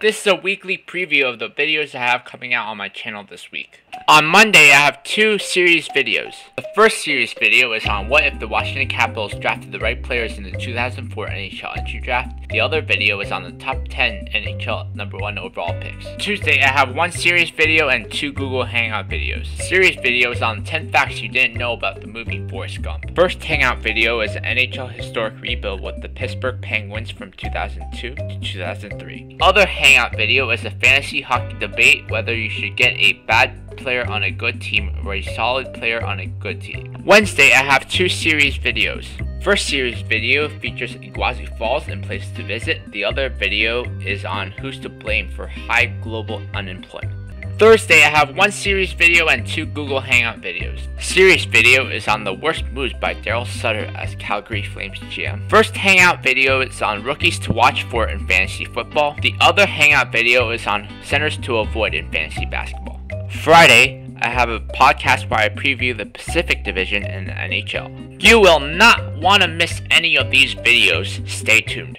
This is a weekly preview of the videos I have coming out on my channel this week. On Monday, I have two series videos. The first series video is on what if the Washington Capitals drafted the right players in the 2004 NHL entry draft. The other video is on the top 10 NHL number 1 overall picks. Tuesday, I have one series video and two Google Hangout videos. Series video is on 10 facts you didn't know about the movie Forrest Gump. First Hangout video is an NHL historic rebuild with the Pittsburgh Penguins from 2002 to 2003. Other Hangout video is a fantasy hockey debate whether you should get a bad player on a good team or a solid player on a good team. Wednesday, I have two series videos. First series video features Iguazu Falls and places to visit. The other video is on who's to blame for high global unemployment. Thursday, I have one series video and two Google Hangout videos. Series video is on the worst moves by Daryl Sutter as Calgary Flames GM. First Hangout video is on rookies to watch for in fantasy football. The other Hangout video is on centers to avoid in fantasy basketball. Friday, I have a podcast where I preview the Pacific Division in the NHL. You will not want to miss any of these videos. Stay tuned.